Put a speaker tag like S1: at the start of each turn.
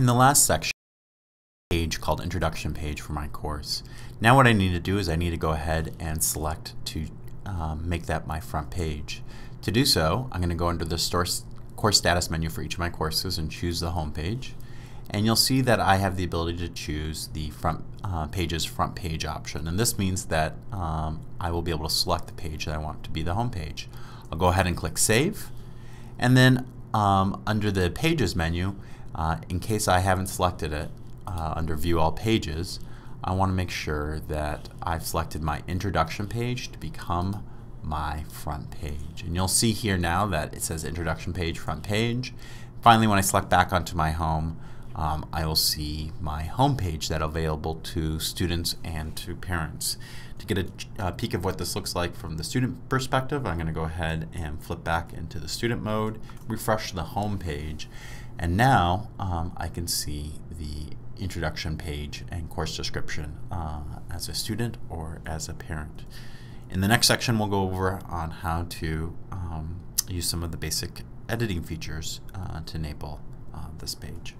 S1: In the last section, page called introduction page for my course. Now what I need to do is I need to go ahead and select to um, make that my front page. To do so, I'm going to go under the store course status menu for each of my courses and choose the home page. And you'll see that I have the ability to choose the front uh, page's front page option. And this means that um, I will be able to select the page that I want to be the home page. I'll go ahead and click Save. And then um, under the Pages menu, uh, in case I haven't selected it, uh, under View All Pages, I want to make sure that I've selected my introduction page to become my front page. And you'll see here now that it says introduction page, front page. Finally, when I select back onto my home, um, I will see my home page that available to students and to parents. To get a, a peek of what this looks like from the student perspective, I'm going to go ahead and flip back into the student mode, refresh the home page, and now um, I can see the introduction page and course description uh, as a student or as a parent. In the next section, we'll go over on how to um, use some of the basic editing features uh, to enable uh, this page.